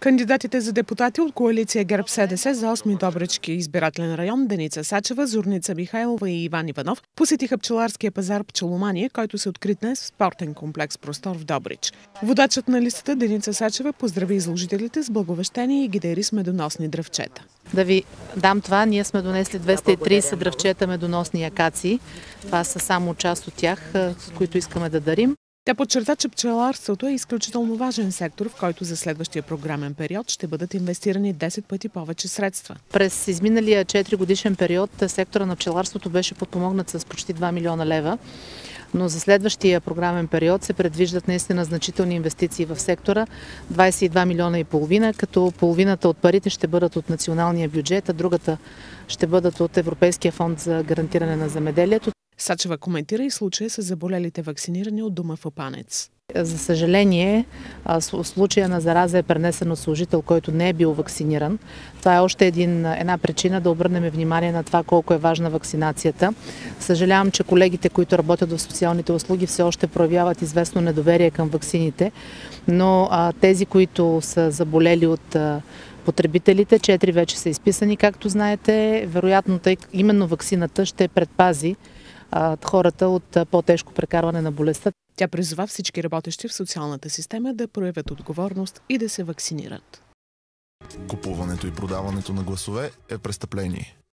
Кандидатите за депутати от коалиция ГЕРБ СДС за 8 Добрички избирателен район Деница Сачева, Зорница Михайлова и Иван Иванов посетиха пчеларския пазар Пчеломания, който се откри днес в спортен комплекс Простор в Добрич. Водачът на листата Деница Сачева поздрави изложителите с благовещение и ги дари с медоносни дръвчета. Да ви дам това, ние сме донесли 230 дръвчета медоносни акации. Това са само част от тях, с които искаме да дарим. Тя подчерта, че пчеларството е изключително важен сектор, в който за следващия програмен период ще бъдат инвестирани 10 пъти повече средства. През изминалия 4 годишен период сектора на пчеларството беше подпомогнат с почти 2 милиона лева но за следващия програмен период се предвиждат наистина значителни инвестиции в сектора 22 милиона и половина, като половината от парите ще бъдат от националния бюджет, а другата ще бъдат от Европейския фонд за гарантиране на земеделието. Сачева коментира и случая с заболелите вакцинирани от дома в Опанец. За съжаление, случая на зараза е пренесен от служител, който не е бил вакциниран. Това е още един, една причина да обърнем внимание на това колко е важна вакцинацията. Съжалявам, че колегите, които работят в социалните услуги, все още проявяват известно недоверие към вакцините, но а, тези, които са заболели от а, потребителите, четири вече са изписани, както знаете. Вероятно, тъй, именно вакцината ще предпази хората от по-тежко прекарване на болестта. Тя призова всички работещи в социалната система да проявят отговорност и да се вакцинират. Купуването и продаването на гласове е престъпление.